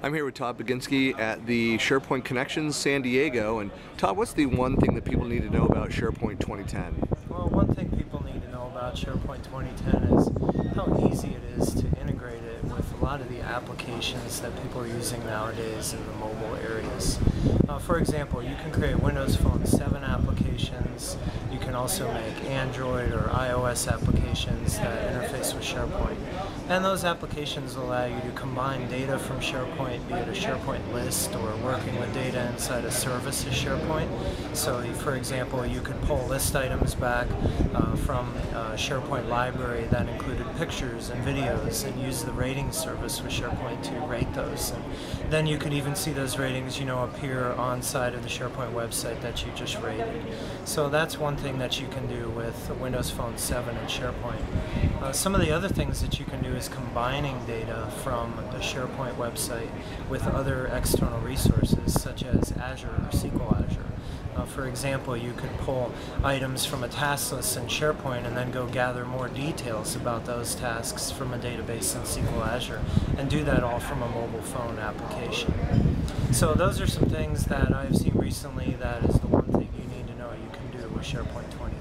I'm here with Todd Baginski at the SharePoint Connections San Diego. And Todd, what's the one thing that people need to know about SharePoint 2010? Well, one thing people need to know about SharePoint 2010 is how easy it is to integrate it with a lot of the applications that people are using nowadays in the mobile areas. Uh, for example, you can create Windows Phone 7 applications. You can also make Android or iOS applications that interface with SharePoint. And those applications allow you to combine data from SharePoint, be it a SharePoint list or working with data inside a service of SharePoint. So, for example, you could pull list items back uh, from uh, SharePoint library that included pictures and videos and use the rating service with SharePoint to rate those. And then you could even see those ratings, you know, appear on side of the SharePoint website that you just rated. So that's one thing that you can do with Windows Phone 7 and SharePoint. Uh, some of the other things that you can do is combining data from the SharePoint website with other external resources such as Azure or SQL Azure. Uh, for example, you could pull items from a task list in SharePoint and then go gather more details about those tasks from a database in SQL Azure and do that all from a mobile phone application. So those are some things that I've seen recently that is the one thing you need to know you can do with SharePoint 20.